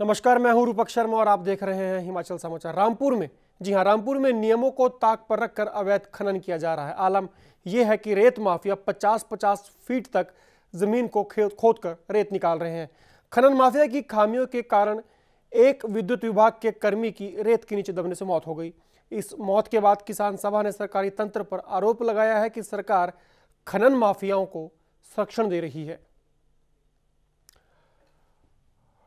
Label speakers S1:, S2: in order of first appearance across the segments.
S1: नमस्कार, मैं हूँ रूपक शर्मा और आप देख रहे हैं हिमाचल समाचार रामपुर में। जी हाँ, रामपुर में नियमों को ताक पर रखकर अवैध खनन किया जा रहा है। आलम यह है कि रेत माफिया 50-50 फीट तक ज़मीन को खोद कर रेत निकाल रहे हैं। खनन माफिया की खामियों के कारण एक विद्युत विभाग के कर्मी की रेत के नीचे दबने से मौत हो गई। इस मौत के बाद किसान सभा ने सरकारी तंत्र पर आरोप लगाया है कि सरकार खनन माफियाओं को संरक्षण दे रही है।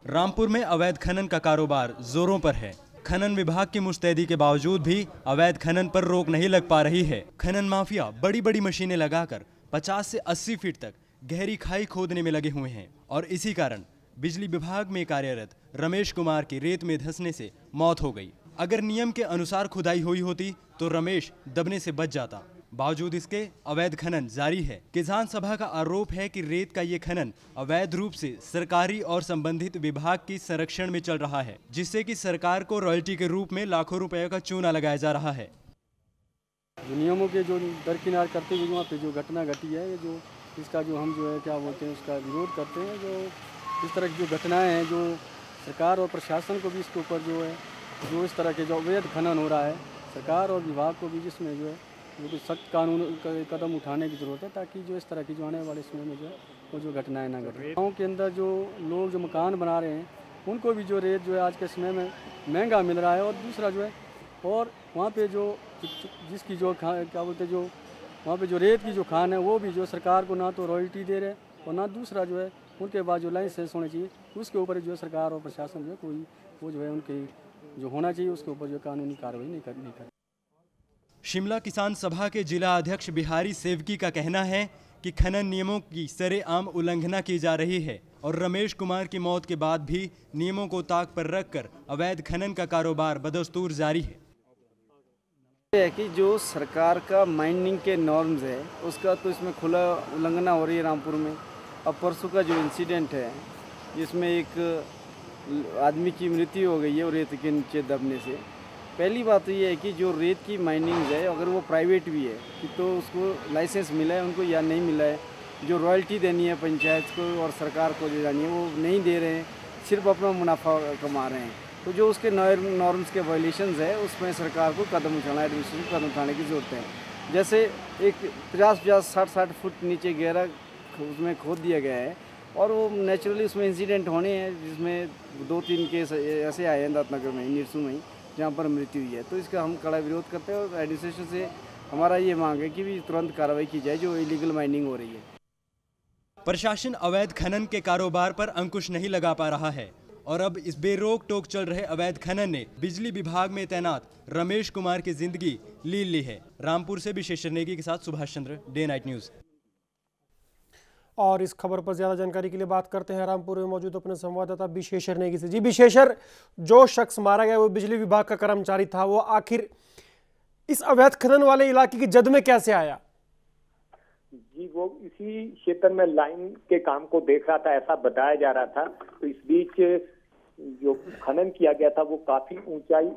S2: रामपुर में अवैध खनन का कारोबार जोरों पर है। खनन विभाग की मुस्तैदी के बावजूद भी अवैध खनन पर रोक नहीं लग पा रही है। खनन माफिया बड़ी बड़ी मशीनें लगाकर 50 से 80 फीट तक गहरी खाई खोदने में लगे हुए हैं और इसी कारण बिजली विभाग में कार्यरत रमेश कुमार की रेत में धंसने से मौत हो गई। अगर नियम के अनुसार खुदाई हुई होती तो रमेश दबने से बच जाता। बावजूद इसके, अवैध खनन जारी है। किसान सभा का आरोप है कि रेत का ये खनन अवैध रूप से सरकारी और संबंधित विभाग की संरक्षण में चल रहा है, जिससे कि सरकार को रॉयल्टी के रूप में लाखों रुपए का चूना लगाया जा रहा है।
S3: नियमों के जो दरकिनार करते हुए वहाँ पे जो घटना घटी है जो इसका जो हम जो है, क्या बोलते हैं, उसका विरोध करते हैं, जो इस तरह की जो घटनाएँ हैं, जो सरकार और प्रशासन को भी इसके ऊपर जो है, जो इस तरह के जो अवैध खनन हो रहा है, सरकार और विभाग को भी जिसमें जो है कि सख्त कानून कदम उठाने की ज़रूरत है ताकि जो इस तरह की जो आने वाले समय में जो है वो जो घटनाएँ ना घटें। गाँव के अंदर जो लोग जो मकान बना रहे हैं उनको भी जो रेट जो है आज के समय में महँगा मिल रहा है और दूसरा जो है और वहाँ पे जो जिसकी जो खा क्या बोलते जो वहाँ पे जो रेत की जो खान है वो भी जो सरकार को ना तो रॉयल्टी दे रहे और ना दूसरा जो है उनके बाद जो लाइसेंस होने चाहिए उसके ऊपर जो है सरकार और प्रशासन जो है कोई वो जो है उनके जो होना चाहिए उसके ऊपर जो कानूनी कार्रवाई नहीं कर नहीं कर
S2: शिमला किसान सभा के जिला अध्यक्ष बिहारी सेवकी का कहना है कि खनन नियमों की सरेआम उल्लंघना की जा रही है और रमेश कुमार की मौत के बाद भी नियमों को ताक पर रखकर अवैध खनन का कारोबार बदस्तूर जारी है।
S4: कि जो सरकार का माइनिंग के नॉर्म्स है, उसका तो इसमें खुला उल्लंघना हो रही है रामपुर में। अब परसों का जो इंसिडेंट है, जिसमें एक आदमी की मृत्यु हो गई है रेत के नीचे दबने से। पहली बात तो ये है कि जो रेत की माइनिंग है, अगर वो प्राइवेट भी है, कि तो उसको लाइसेंस मिला है, उनको या नहीं मिला है, जो रॉयल्टी देनी है पंचायत को और सरकार को जो जानी है, वो नहीं दे रहे हैं, सिर्फ़ अपना मुनाफा कमा रहे हैं। तो जो उसके नॉर्म्स के वायलेशन है, उसमें सरकार को कदम उठाना एडमिनिस्ट्रेशन कदम उठाने की ज़रूरत है। जैसे एक पचास पचास साठ साठ फुट नीचे गहरा उसमें खोद दिया गया है, और वो नेचुरली उसमें इंसिडेंट होने हैं, जिसमें दो तीन केस ऐसे आए हैं दत्तनगर में, निरसू में ही। जहाँ पर मृत्यु हुई है। तो इसका हम कड़ा विरोध करते हैं और एडमिनिस्ट्रेशन से हमारा ये मांग है कि भी तुरंत कार्रवाई की जाए, जो इलीगल माइनिंग हो रही है।
S2: प्रशासन अवैध खनन के कारोबार पर अंकुश नहीं लगा पा रहा है और अब इस बेरोक टोक चल रहे अवैध खनन ने बिजली विभाग में तैनात रमेश कुमार की ज़िंदगी ली ली है। रामपुर से विशेष नेगी के साथ Subhash Chandra, day night news.
S1: और इस खबर पर ज़्यादा जानकारी के लिए बात करते हैं। रामपुर में मौजूद अपने संवाददाता विशेषर नेगी से। जी विशेषर जो शख्स मारा गया, वो बिजली विभाग का कर्मचारी था। वो आखिर इस अवैध खनन वाले इलाके की जद में कैसे आया?
S5: जी, वो इसी क्षेत्र में लाइन के काम को देख रहा था, ऐसा बताया जा रहा था। तो इस बीच जो खनन किया गया था, वो काफ़ी ऊंचाई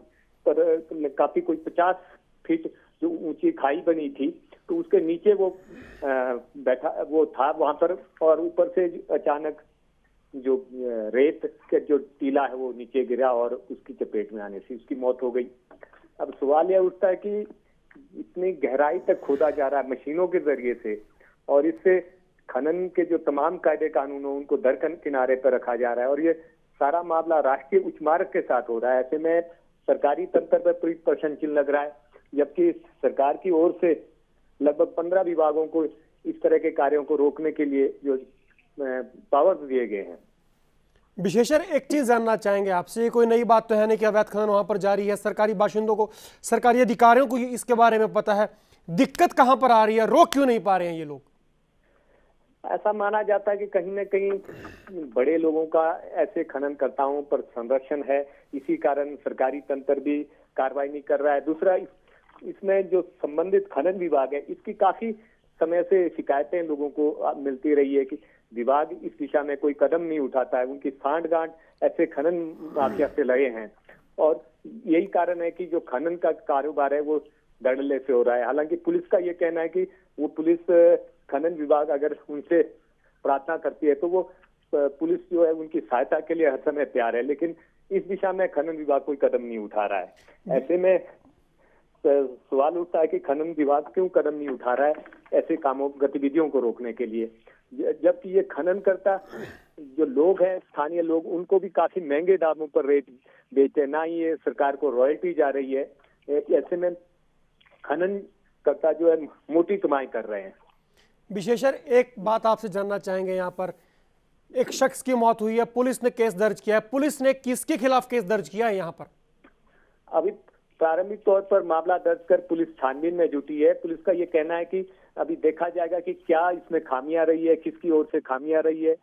S5: पर, काफ़ी कोई पचास फीट जो ऊँची खाई बनी थी तो उसके नीचे वो बैठा, वो था वहाँ पर और ऊपर से अचानक जो रेत के जो टीला है वो नीचे गिरा और उसकी चपेट में आने से उसकी मौत हो गई। अब सवाल यह उठता है कि इतनी गहराई तक खोदा जा रहा है मशीनों के ज़रिए से और इससे खनन के जो तमाम कायदे कानून हो, उनको दर किनारे पर रखा जा रहा है और ये सारा मामला राष्ट्रीय उच्च मार्ग के साथ हो रहा है। ऐसे में सरकारी तंत्र पर पूरी प्रशंसिल लग रहा है, जबकि सरकार की ओर से लगभग पंद्रह विभागों को इस तरह के कार्यों को रोकने के लिए जो पावर्स दिए गए हैं।
S1: विशेषर एक चीज़ जानना चाहेंगे आपसे कोई नई बात तो है नहीं कि अवैध खनन वहाँ पर जारी है। सरकारी बाशिंदों को सरकारी अधिकारियों को इसके बारे में पता है। दिक्कत कहाँ पर आ रही है? रोक क्यों नहीं पा रहे हैं ये लोग?
S5: ऐसा माना जाता है कि कहीं ना कहीं बड़े लोगों का ऐसे खनन करताओं पर संरक्षण है। इसी कारण सरकारी तंत्र भी कार्रवाई नहीं कर रहा है। दूसरा इसमें जो संबंधित खनन विभाग है इसकी काफ़ी समय से शिकायतें लोगों को मिलती रही है कि विभाग इस दिशा में कोई कदम नहीं उठाता है। उनकी सांड गांठ ऐसे खनन माफिया से लगे हैं। और यही कारण है कि जो खनन का कारोबार है वो धड़ल्ले से हो रहा है। हालाँकि पुलिस का ये कहना है कि वो पुलिस खनन विभाग अगर उनसे प्रार्थना करती है तो वो पुलिस जो है उनकी सहायता के लिए हर समय तैयार है। लेकिन इस दिशा में खनन विभाग कोई कदम नहीं उठा रहा है। ऐसे में सवाल उठता है कि खनन विभाग क्यों कदम नहीं उठा रहा है ऐसे कामों गतिविधियों को रोकने के लिए। जबकि ये खनन करता जो लोग हैं स्थानीय लोग उनको भी काफ़ी महँगे दामों पर रेट बेचते हैं। ना ही ये सरकार को रॉयल्टी जा रही है। ऐसे में खनन करता जो है मोटी कमाई कर रहे हैं।
S1: विशेषर एक बात आपसे जानना चाहेंगे यहाँ पर। एक शख्स की मौत हुई है पुलिस ने केस दर्ज किया है। पुलिस ने किसके खिलाफ केस दर्ज किया है यहाँ पर?
S5: अभी प्रारंभिक तौर पर मामला दर्ज कर पुलिस छानबीन में जुटी है। पुलिस का ये कहना है कि अभी देखा जाएगा कि क्या इसमें खामियाँ रही है, किसकी ओर से खामियाँ रही है।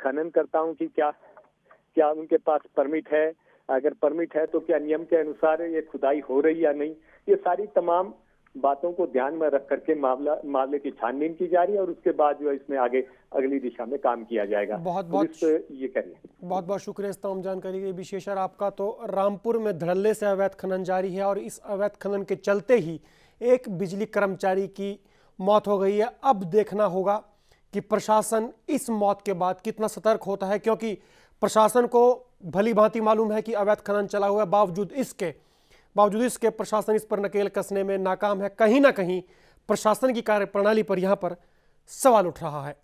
S5: खनन करता हूँ कि क्या क्या उनके पास परमिट है? अगर परमिट है तो क्या नियम के अनुसार ये खुदाई हो रही या नहीं? ये सारी तमाम बातों को ध्यान में रख करके मामला मामले की छानबीन की जा रही है और उसके बाद जो है इसमें आगे अगली दिशा में काम किया जाएगा।
S1: बहुत बहुत
S5: ये करिए
S1: बहुत बहुत शुक्रिया इस तमाम जानकारी के विशेषर आपका तो रामपुर में धड़ल्ले से अवैध खनन जारी है और इस अवैध खनन के चलते ही एक बिजली कर्मचारी की मौत हो गई है। अब देखना होगा कि प्रशासन इस मौत के बाद कितना सतर्क होता है क्योंकि प्रशासन को भली भांति मालूम है कि अवैध खनन चला हुआ है। बावजूद इसके बावजूद इसके प्रशासन इस पर नकेल कसने में नाकाम है, कहीं ना कहीं प्रशासन की कार्य प्रणाली पर यहाँ पर सवाल उठ रहा है।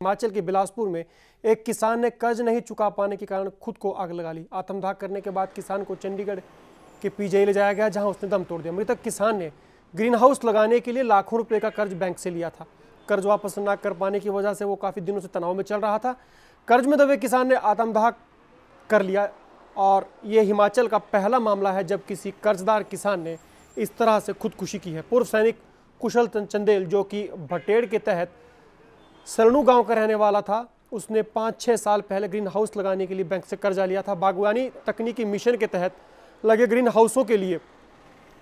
S1: हिमाचल के बिलासपुर में एक किसान ने कर्ज नहीं चुका पाने के कारण खुद को आग लगा ली। आत्मदाह करने के बाद किसान को चंडीगढ़ के पीजीआई ले जाया गया, जहाँ उसने दम तोड़ दिया। मृतक किसान ने ग्रीन हाउस लगाने के लिए लाखों रुपए का कर्ज बैंक से लिया था। कर्ज वापस न कर पाने की वजह से वो काफ़ी दिनों से तनाव में चल रहा था। कर्ज में दबे किसान ने आत्मदाह कर लिया और ये हिमाचल का पहला मामला है जब किसी कर्जदार किसान ने इस तरह से खुदकुशी की है। पूर्व सैनिक कुशल चंदेल, जो कि भटेड़ के तहत सरनू गाँव का रहने वाला था, उसने पाँच छः साल पहले ग्रीन हाउस लगाने के लिए बैंक से कर्जा लिया था। बागवानी तकनीकी मिशन के तहत लगे ग्रीन हाउसों के लिए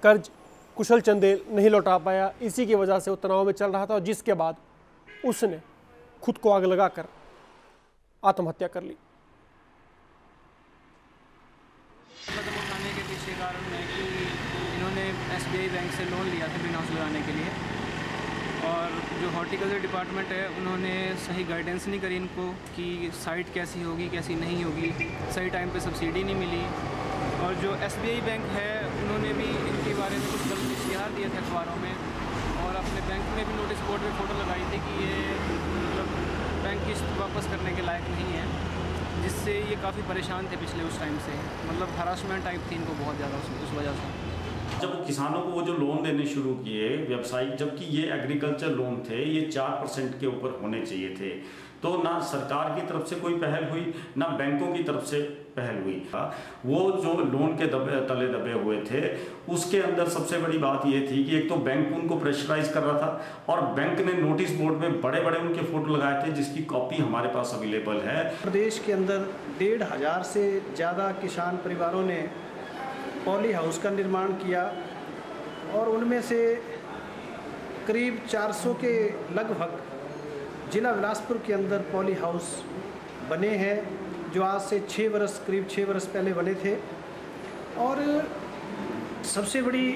S1: कर्ज कुशल चंदेल नहीं लौटा पाया। इसी की वजह से वो तनाव में चल रहा था और जिसके बाद उसने खुद को आग लगाकर आत्महत्या कर ली।
S6: कदम उठाने के पीछे कारण है कि इन्होंने एसबीआई बैंक से लोन लिया था ग्रीन हाउस लगाने के लिए। और जो हॉर्टिकल्चर डिपार्टमेंट है, उन्होंने सही गाइडेंस नहीं करी इनको कि साइट कैसी होगी, कैसी नहीं होगी। सही टाइम पे सब्सिडी नहीं मिली। और जो एसबीआई बैंक है, उन्होंने भी इनके बारे में कुछ गलत इश्तहार दिए थे अखबारों में। और अपने बैंक में भी नोटिस बोर्ड में फ़ोटो लगाई थी कि ये बैंक किस्त वापस करने के लायक नहीं है जिससे ये काफ़ी परेशान थे पिछले उस टाइम से। मतलब हरासमेंट टाइप थी इनको बहुत ज़्यादा उस, उस वजह से।
S7: जब किसानों को वो जो लोन देने शुरू किए व्यवसायिक जबकि ये एग्रीकल्चर लोन थे ये चार परसेंट के ऊपर होने चाहिए थे तो ना सरकार की तरफ़ से कोई पहल हुई ना बैंकों की तरफ़ से पहल हुई वो जो लोन के दबे, तले दबे हुए थे, उसके अंदर सबसे बड़ी बात ये थी कि एक तो बैंक उनको प्रेशराइज कर रहा था और बैंक ने नोटिस बोर्ड में बड़े बड़े उनके फ़ोटो लगाए थे जिसकी कॉपी हमारे पास अवेलेबल है।
S8: प्रदेश के अंदर डेढ़ हज़ार से ज़्यादा किसान परिवारों ने पॉली हाउस का निर्माण किया और उनमें से करीब 400 के लगभग जिला बिलासपुर के अंदर पॉली हाउस बने हैं। जो आज से छः वर्ष, करीब छः वर्ष पहले बने थे। और सबसे बड़ी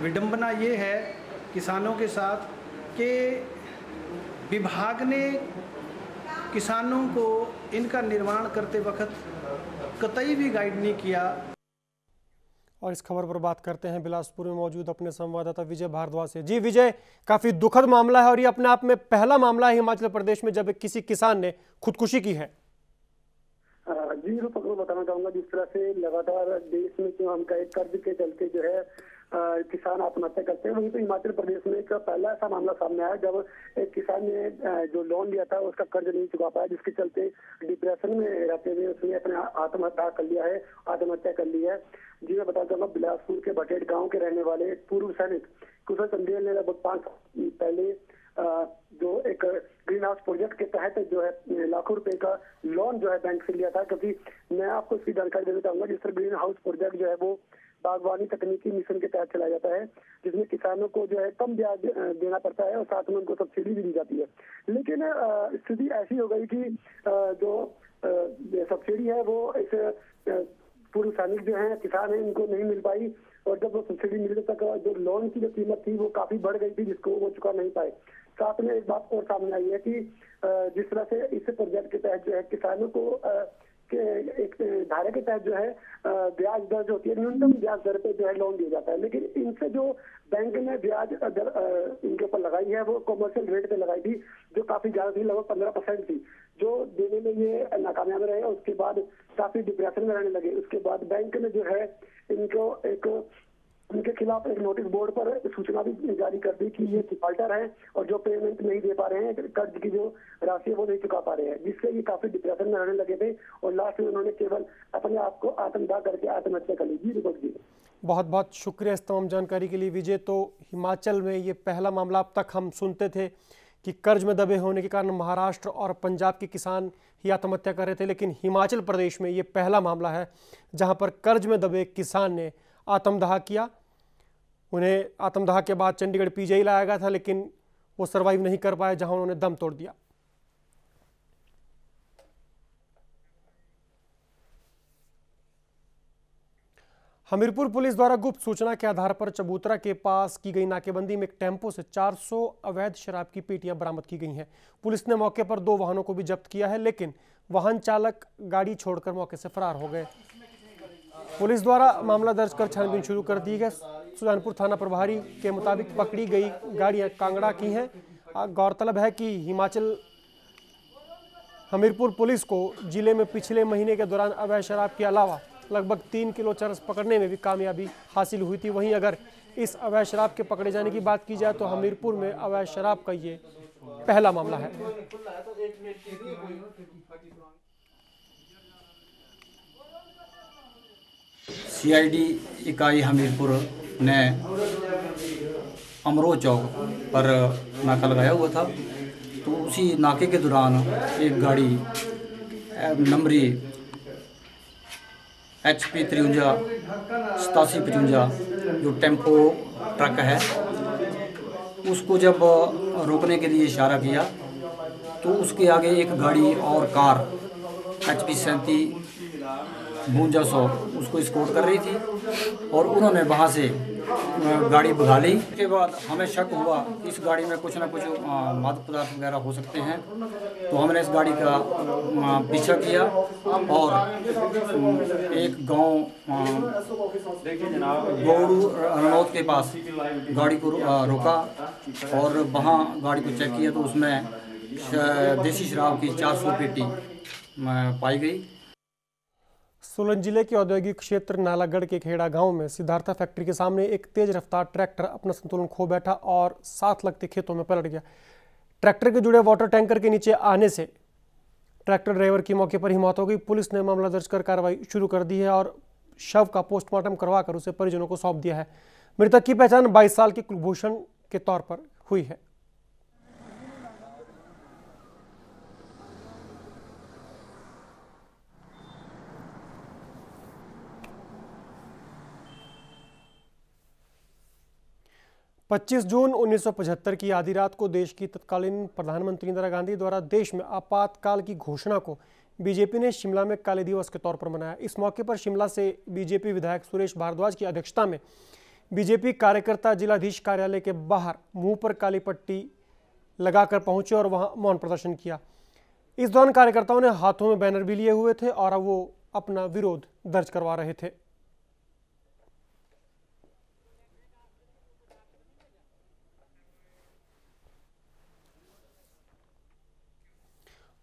S8: विडंबना ये है किसानों के साथ कि विभाग ने किसानों को इनका निर्माण करते वक्त कतई भी गाइड नहीं किया।
S1: और इस खबर पर बात करते हैं। बिलासपुर में मौजूद अपने संवाददाता विजय भारद्वाज से। जी विजय, काफ़ी दुखद मामला है और ये अपने आप में पहला मामला है हिमाचल प्रदेश में जब किसी किसान ने खुदकुशी की है।
S9: जी रूपक मैं बताना चाहूँगा, जिस तरह से लगातार देश में जो हम कहे, कर्ज के चलते जो है किसान आत्महत्या करते हैं। वहीं तो हिमाचल प्रदेश में एक पहला ऐसा मामला सामने आया, जब एक किसान ने जो लोन लिया था, उसका कर्ज नहीं चुका पाया, जिसके चलते डिप्रेशन में रहते हुए उसने अपने आत्महत्या कर लिया है, आत्महत्या कर ली है। जी, मैं बताना चाहूँगा, बिलासपुर के बटेट गाँव के रहने वाले पूर्व सैनिक कुशल चंदेल ने लगभग पाँच पहले जो एक ग्रीन हाउस प्रोजेक्ट के तहत जो है, लाखों रुपए का लोन जो है बैंक से लिया था। क्योंकि मैं आपको इसकी जानकारी देना चाहूँगा, जिस तरह ग्रीन हाउस प्रोजेक्ट जो है, वो बागवानी तकनीकी मिशन के तहत चलाया जाता है, जिसमें किसानों को जो है कम ब्याज देना पड़ता है और साथ में उनको सब्सिडी भी दी जाती है। लेकिन स्थिति ऐसी हो गई कि जो सब्सिडी है, वो इस पूर्व सैनिक जो हैं, किसान हैं, इनको नहीं मिल पाई और जब वो सब्सिडी मिलने तक, जो लोन की जो कीमत थी, वो काफ़ी बढ़ गई थी, जिसको वो चुका नहीं पाए। साथ में एक बात और सामने आई है कि जिस तरह से इस प्रोजेक्ट के तहत जो है किसानों को के एक धारा के तहत जो है ब्याज दर जो होती है, न्यूनतम ब्याज दर पे जो है लोन दिया जाता है। लेकिन इनसे जो बैंक ने ब्याज दर इनके ऊपर लगाई है, वो कॉमर्शियल रेट पे लगाई थी, जो काफ़ी ज़्यादा थी, लगभग पंद्रह परसेंट थी। जो देने में ये नाकामयाब रहे, उसके बाद काफ़ी डिप्रेशन में रहने लगे। उसके बाद बैंक ने जो है, इनको एक उनके खिलाफ एक नोटिस बोर्ड पर सूचना भी जारी कर दी कि ये डिफॉल्टर है और जो पेमेंट नहीं दे पा रहे हैं, कर्ज की जो राशि है वो नहीं चुका पा रहे हैं, जिससे ये काफ़ी डिप्रेशन में रहने लगे थे और लास्ट में उन्होंने केवल अपने आप को आत्मदाह करके आत्महत्या कर ली। जी, रिपोर्ट जी।
S1: बहुत बहुत शुक्रिया इस तमाम जानकारी के लिए, विजय। तो हिमाचल में ये पहला मामला अब तक हम सुनते थे कि कर्ज में दबे होने के कारण महाराष्ट्र और पंजाब के किसान ही आत्महत्या कर रहे थे, लेकिन हिमाचल प्रदेश में ये पहला मामला है जहाँ पर कर्ज में दबे किसान ने आत्मदाह किया। उन्हें आत्मदाह के बाद चंडीगढ़ पीजीआई लाया गया था, लेकिन वो सरवाइव नहीं कर पाए, जहाँ उन्होंने दम तोड़ दिया। हमीरपुर पुलिस द्वारा गुप्त सूचना के आधार पर चबूतरा के पास की गई नाकेबंदी में एक टेंपो से 400 अवैध शराब की पेटियाँ बरामद की गई हैं। पुलिस ने मौके पर दो वाहनों को भी जब्त किया है, लेकिन वाहन चालक गाड़ी छोड़कर मौके से फरार हो गए। पुलिस द्वारा मामला दर्ज कर छानबीन शुरू कर दी है सुजानपुर थाना प्रभारी के मुताबिक पकड़ी गई गाड़ियाँ कांगड़ा की हैं। गौरतलब है कि हिमाचल हमीरपुर पुलिस को ज़िले में पिछले महीने के दौरान अवैध शराब के अलावा लगभग तीन किलो चरस पकड़ने में भी कामयाबी हासिल हुई थी। वहीं अगर इस अवैध शराब के पकड़े जाने की बात की जाए तो हमीरपुर में अवैध शराब का ये पहला मामला है।
S10: सीआईडी इकाई हमीरपुर ने अमरो चौक पर नाका लगाया हुआ था। तो उसी नाके के दौरान एक गाड़ी नंबरी एच पी तिरवंजा, सतासी पचवंजा, जो टेंपो ट्रक है, उसको जब रोकने के लिए इशारा किया तो उसके आगे एक गाड़ी और कार एच पी सैंती भूंजा सौ, उसको स्कोर कर रही थी और उन्होंने वहाँ से गाड़ी भगा ली। उसके बाद हमें शक हुआ कि इस गाड़ी में कुछ ना कुछ मादक पदार्थ वगैरह हो सकते हैं। तो हमने इस गाड़ी का पीछा किया और एक गाँव गौड़ू रनौत के पास गाड़ी को रोका और वहाँ गाड़ी को चेक किया तो उसमें देसी शराब की 400 पेटी पाई गई।
S1: सोलन ज़िले के औद्योगिक क्षेत्र नालागढ़ के खेड़ा गाँव में सिद्धार्था फैक्ट्री के सामने एक तेज रफ्तार ट्रैक्टर अपना संतुलन खो बैठा और साथ लगते खेतों में पलट गया। ट्रैक्टर के जुड़े वाटर टैंकर के नीचे आने से ट्रैक्टर ड्राइवर की मौके पर ही मौत हो गई। पुलिस ने मामला दर्ज कर कार्रवाई शुरू कर दी है और शव का पोस्टमार्टम करवाकर उसे परिजनों को सौंप दिया है। मृतक की पहचान बाईस साल के कुलभूषण के तौर पर हुई है। 25 जून 1975 की आधी रात को देश की तत्कालीन प्रधानमंत्री इंदिरा गांधी द्वारा देश में आपातकाल की घोषणा को बीजेपी ने शिमला में काले दिवस के तौर पर मनाया। इस मौके पर शिमला से बीजेपी विधायक सुरेश भारद्वाज की अध्यक्षता में बीजेपी कार्यकर्ता जिलाधीश कार्यालय के बाहर मुँह पर काली पट्टी लगाकर पहुँचे और वहाँ मौन प्रदर्शन किया। इस दौरान कार्यकर्ताओं ने हाथों में बैनर भी लिए हुए थे और वो अपना विरोध दर्ज करवा रहे थे।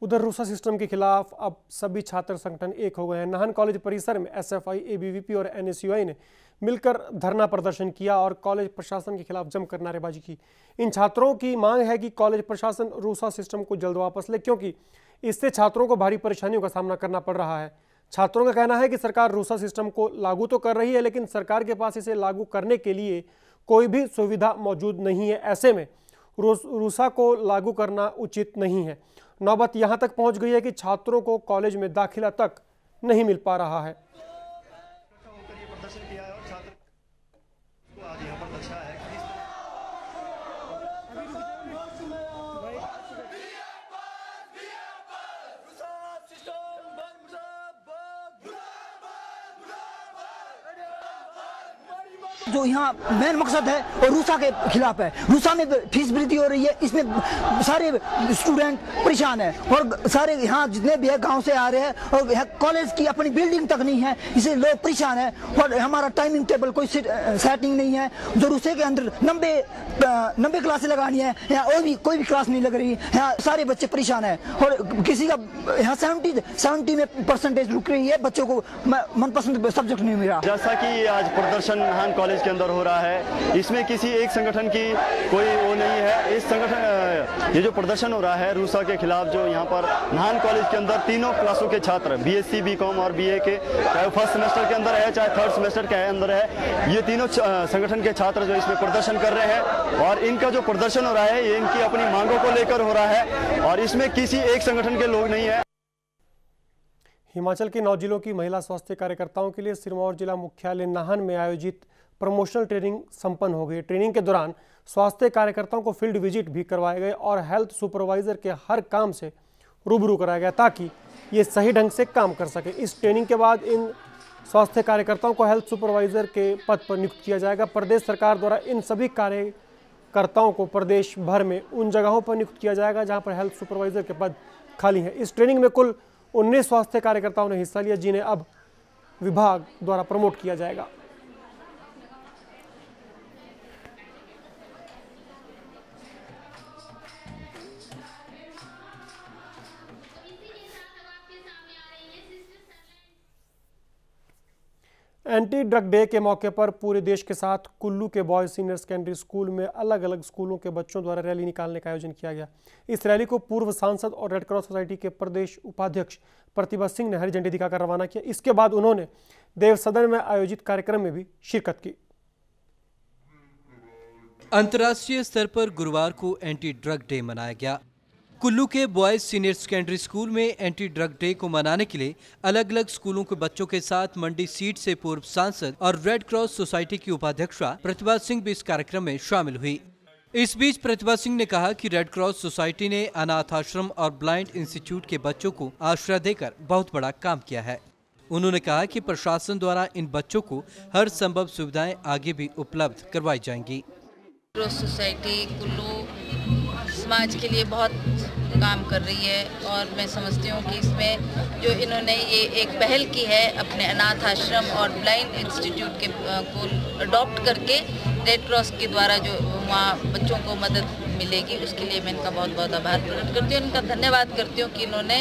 S1: उधर रूसा सिस्टम के खिलाफ अब सभी छात्र संगठन एक हो गए हैं। नाहन कॉलेज परिसर में एसएफआई, एबीवीपी और एनएसयूआई ने मिलकर धरना प्रदर्शन किया और कॉलेज प्रशासन के खिलाफ जमकर नारेबाजी की। इन छात्रों की मांग है कि कॉलेज प्रशासन रूसा सिस्टम को जल्द वापस ले क्योंकि इससे छात्रों को भारी परेशानियों का सामना करना पड़ रहा है। छात्रों का कहना है कि सरकार रूसा सिस्टम को लागू तो कर रही है लेकिन सरकार के पास इसे लागू करने के लिए कोई भी सुविधा मौजूद नहीं है। ऐसे में रूसा को लागू करना उचित नहीं है। नौबत यहाँ तक पहुँच गई है कि छात्रों को कॉलेज में दाखिला तक नहीं मिल पा रहा है।
S11: जो यहाँ मेन मकसद है वो रूसा के खिलाफ है। रूसा में फ़ीस वृद्धि हो रही है, इसमें सारे स्टूडेंट परेशान है और सारे यहाँ जितने भी है, गाँव से आ रहे हैं और कॉलेज की अपनी बिल्डिंग तक नहीं है इसलिए लोग परेशान है और हमारा टाइमिंग टेबल कोई सेटिंग नहीं है। जो रूसे के अंदर नब्बे नब्बे क्लासें लगानी है, यहाँ और भी कोई भी क्लास नहीं लग रही, यहाँ सारे बच्चे परेशान है और किसी का, यहाँ सेवेंटी सेवेंटी में परसेंटेज रुक रही है, बच्चों को मनपसंद सब्जेक्ट नहीं मिला।
S12: जैसा कि आज प्रदर्शन कॉलेज के अंदर हो रहा है। इसमें किसी एक संगठन की कोई वो नहीं है। इस संगठन ये जो प्रदर्शन हो रहा है रूसा के खिलाफ जो यहाँ पर नाहन कॉलेज के अंदर तीनों क्लासों के छात्र बीएससी बीकॉम और बीए के, चाहे फ़र्स्ट सेमेस्टर के अंदर है, चाहे थर्ड सेमेस्टर के अंदर है, ये तीनों संगठन के छात्र जो इसमें प्रदर्शन कर रहे हैं और इनका जो प्रदर्शन हो रहा है, ये इनकी अपनी मांगों को लेकर हो रहा है और इसमें किसी एक संगठन के लोग नहीं है।
S1: हिमाचल के नौ जिलों की महिला स्वास्थ्य कार्यकर्ताओं के लिए सिरमौर जिला मुख्यालय नाहन में आयोजित प्रमोशनल ट्रेनिंग संपन्न हो गई। ट्रेनिंग के दौरान स्वास्थ्य कार्यकर्ताओं को फ़ील्ड विज़िट भी करवाए गए और हेल्थ सुपरवाइजर के हर काम से रूबरू कराया गया ताकि ये सही ढंग से काम कर सके। इस ट्रेनिंग के बाद इन स्वास्थ्य कार्यकर्ताओं को हेल्थ सुपरवाइजर के पद पर नियुक्त किया जाएगा। प्रदेश सरकार द्वारा इन सभी कार्यकर्ताओं को प्रदेश भर में उन जगहों पर नियुक्त किया जाएगा जहाँ पर हेल्थ सुपरवाइजर के पद खाली हैं। इस ट्रेनिंग में कुल उन्नीस स्वास्थ्य कार्यकर्ताओं ने हिस्सा लिया, जिन्हें अब विभाग द्वारा प्रमोट किया जाएगा। एंटी ड्रग डे के मौके पर पूरे देश के साथ कुल्लू के बॉयज़ सीनियर सेकेंडरी स्कूल में अलग अलग स्कूलों के बच्चों द्वारा रैली निकालने का आयोजन किया गया। इस रैली को पूर्व सांसद और रेड क्रॉस सोसाइटी के प्रदेश उपाध्यक्ष प्रतिभा सिंह ने हरी झंडी दिखाकर रवाना किया। इसके बाद उन्होंने देव सदन में आयोजित कार्यक्रम में भी शिरकत की।
S13: अंतर्राष्ट्रीय स्तर पर गुरुवार को एंटी ड्रग डे मनाया गया। कुल्लू के बॉयज़ सीनियर सेकेंडरी स्कूल में एंटी ड्रग डे को मनाने के लिए अलग अलग स्कूलों के बच्चों के साथ मंडी सीट से पूर्व सांसद और रेड क्रॉस सोसाइटी की उपाध्यक्षा प्रतिभा सिंह भी इस कार्यक्रम में शामिल हुई। इस बीच प्रतिभा सिंह ने कहा कि रेड क्रॉस सोसाइटी ने अनाथ आश्रम और ब्लाइंड इंस्टीट्यूट के बच्चों को आश्रय देकर बहुत बड़ा काम किया है। उन्होंने कहा कि प्रशासन द्वारा इन बच्चों को हर संभव सुविधाएँ आगे भी उपलब्ध करवाई जाएँगी।
S14: सोसाइटी, कुल्लू समाज के लिए बहुत काम कर रही है और मैं समझती हूँ कि इसमें जो इन्होंने ये एक पहल की है अपने अनाथ आश्रम और ब्लाइंड इंस्टीट्यूट के को अडॉप्ट करके रेड क्रॉस के द्वारा जो वहाँ बच्चों को मदद मिलेगी, उसके लिए मैं इनका बहुत बहुत आभार प्रकट करती हूँ इनका धन्यवाद करती हूँ कि इन्होंने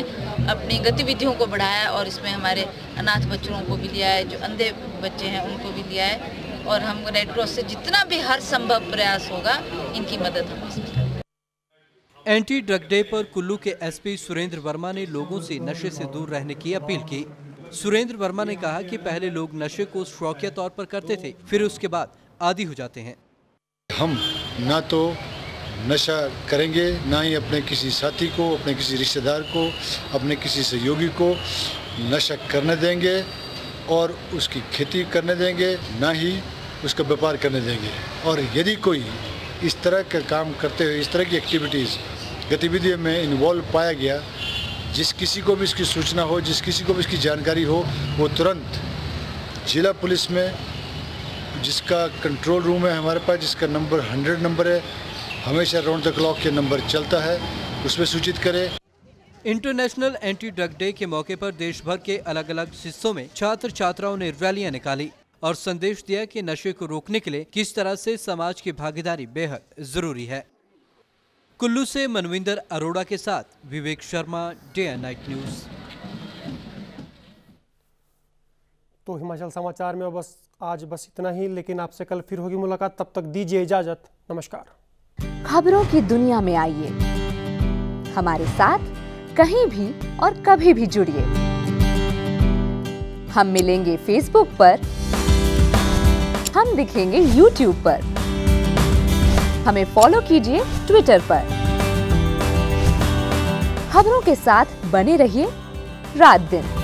S14: अपनी गतिविधियों को बढ़ाया और इसमें हमारे अनाथ बच्चों को भी लिया है, जो अंधे बच्चे हैं उनको भी लिया है और हम रेड क्रॉस से जितना भी हर संभव प्रयास होगा, इनकी मदद हम इसमें
S13: एंटी ड्रग डे पर कुल्लू के एसपी सुरेंद्र वर्मा ने लोगों से नशे से दूर रहने की अपील की। सुरेंद्र वर्मा ने कहा कि पहले लोग नशे को शौकिया तौर पर करते थे, फिर उसके बाद आदि हो जाते हैं।
S15: हम ना तो नशा करेंगे, ना ही अपने किसी साथी को, अपने किसी रिश्तेदार को, अपने किसी सहयोगी को नशा करने देंगे और उसकी खेती करने देंगे, ना ही उसका व्यापार करने देंगे। और यदि कोई इस तरह का काम करते हुए, इस तरह की एक्टिविटीज़ गतिविधियों में इन्वॉल्व पाया गया। जिस किसी को भी इसकी सूचना हो, जिस किसी को भी इसकी जानकारी हो, वो तुरंत जिला पुलिस में, जिसका कंट्रोल रूम है हमारे पास, जिसका नंबर हंड्रेड नंबर है, हमेशा राउंड द क्लॉक के नंबर चलता है, उसमें सूचित करें।
S13: इंटरनेशनल एंटी ड्रग डे के मौके पर देश भर के अलग अलग हिस्सों में छात्र छात्राओं ने रैलियाँ निकाली। और संदेश दिया कि नशे को रोकने के लिए किस तरह से समाज की भागीदारी बेहद ज़रूरी है। कुल्लू से मनविंदर अरोड़ा के साथ Vivek Sharma day and night news.
S1: तो हिमाचल समाचार में बस आज बस इतना ही लेकिन आपसे कल फिर होगी मुलाकात। तब तक दीजिए इजाज़त। नमस्कार।
S16: खबरों की दुनिया में आइए। हमारे साथ कहीं भी और कभी भी जुड़िए। हम मिलेंगे फेसबुक पर हम दिखेंगे यूट्यूब पर। हमें फॉलो कीजिए ट्विटर पर। खबरों के साथ बने रहिए रात दिन।